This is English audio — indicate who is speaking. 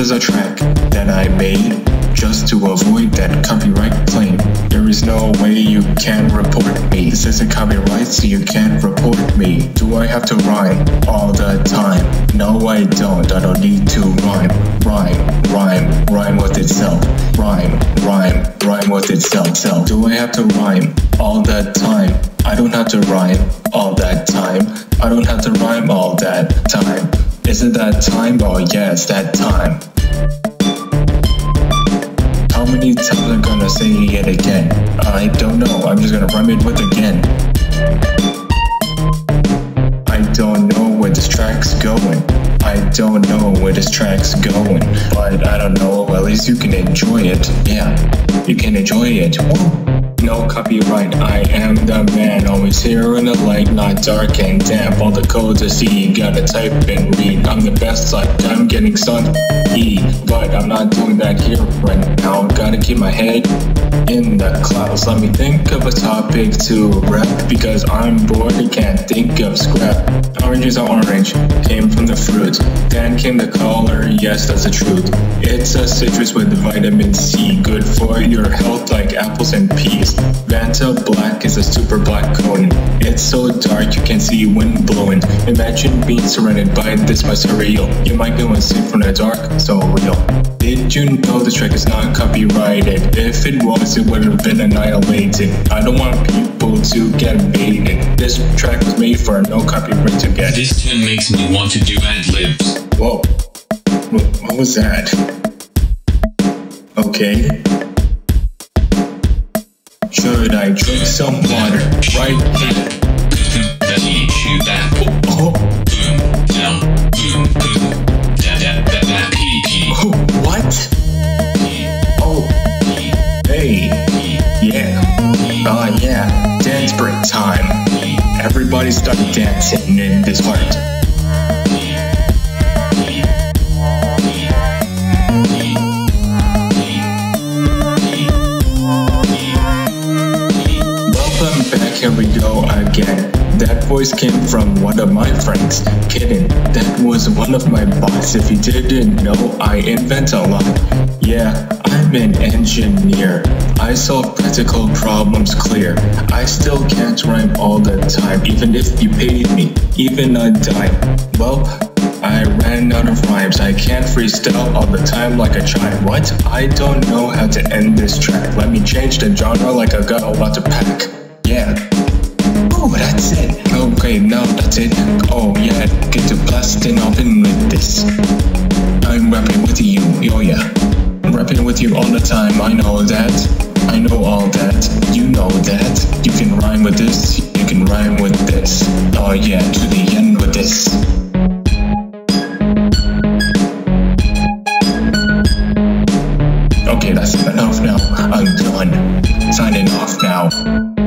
Speaker 1: Is a track that I made just to avoid that copyright claim. There is no way you can report me. This isn't copyright, so you can't report me. Do I have to rhyme all the time? No, I don't. I don't need to rhyme. Rhyme, rhyme, rhyme with itself. Rhyme, rhyme, rhyme with itself. Self. Do I have to rhyme all the time? I don't have to rhyme all that time. I don't have to rhyme all that time. Is it that time? Oh yeah, it's that time. How many times I'm gonna say it again? I don't know, I'm just gonna rhyme it with again. I don't know where this track's going. I don't know where this track's going. But I don't know, at least you can enjoy it. Yeah, you can enjoy it. No copyright, I am the man. Always here in the light, not dark and damp. All the codes I see, you gotta type and read. I'm the best, like I'm getting sun E. But I'm not doing that here right now. Gotta keep my head in the clouds. Let me think of a topic to rap because I'm bored and can't think of scrap. Oranges are orange, came from the fruit. Then came the color, yes, that's the truth. It's a citrus with vitamin C, good for your health like apples and peas. Vanta Black is a super black cone. It's so dark you can see wind blowing. Imagine being surrounded by this much surreal. You might go and sleep from the dark, so real. Did you know this track is not copyrighted? If it was, it would have been annihilated. I don't want people to get baited. This track was made for no copyright to get.
Speaker 2: This tune makes me want to do ad libs.
Speaker 1: Whoa. What, was that? Okay. Should I drink some water right here? Oh, what? Oh, hey, yeah, ah yeah, dance break time. Everybody start dancing in this part. Here we go again. That voice came from one of my friends. Kidding, that was one of my bots. If you didn't know, I invent a lot. Yeah, I'm an engineer. I solve practical problems clear. I still can't rhyme all the time, even if you paid me, even a dime. Well, I ran out of rhymes. I can't freestyle all the time like a child. What? I don't know how to end this track. Let me change the genre like I got a lot to pack but that's it. Okay, now that's it. Oh yeah, get to blasting open with this. I'm rapping with you, oh yeah. Rapping with you all the time, I know that. I know all that, you know that. You can rhyme with this, you can rhyme with this. Oh yeah, to the end with this. Okay, that's enough now. I'm done. Signing off now.